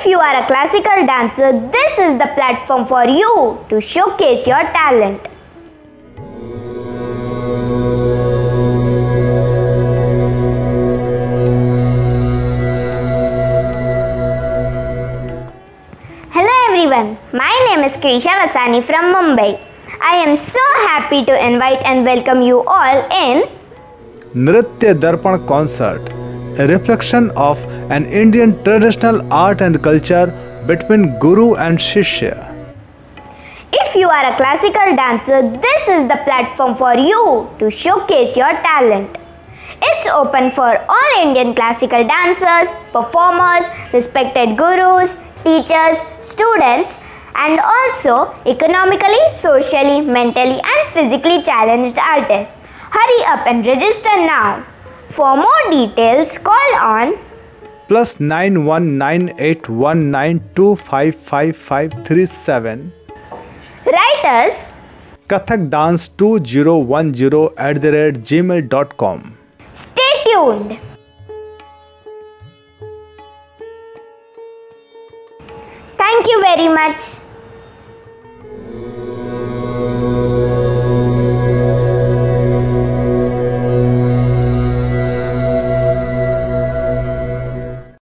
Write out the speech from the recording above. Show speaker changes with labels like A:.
A: If you are a classical dancer, this is the platform for you to showcase your talent. Hello everyone, my name is Krisha Vasani from Mumbai. I am so happy to invite and welcome you all in
B: Nritya Darpan concert, a reflection of an Indian traditional art and culture between Guru and Shishya.
A: If you are a classical dancer, this is the platform for you to showcase your talent. It's open for all Indian classical dancers, performers, respected gurus, teachers, students, and also economically, socially, mentally, and physically challenged artists. Hurry up and register now. For more details, call on
B: plus nine one nine eight one nine two five five five three seven
A: write us
B: Kathak Dance 2010 at the rate gmail.com.
A: Stay tuned. Thank you very much.